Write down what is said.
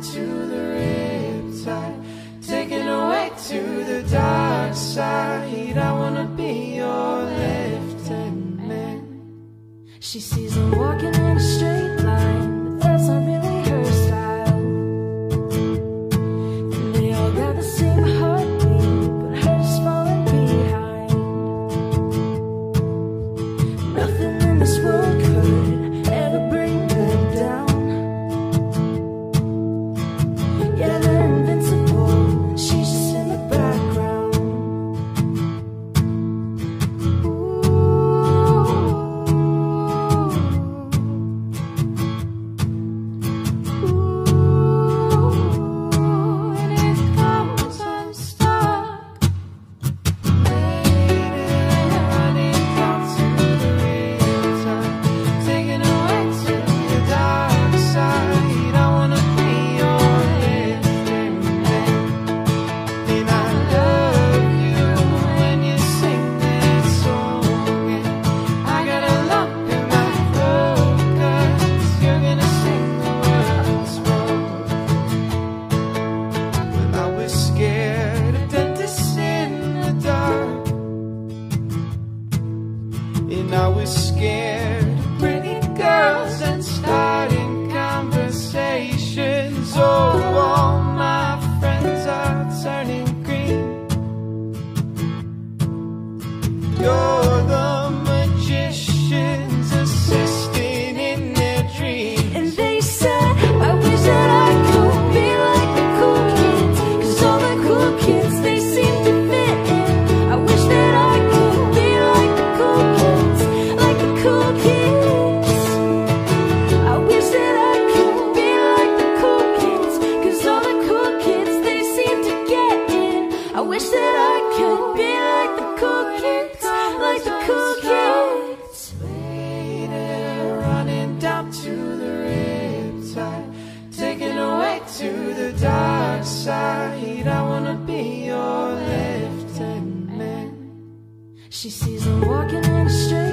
to the riptide, taken away to the dark side. I wanna be your left hand man. She sees a world. She sees him walking in the street.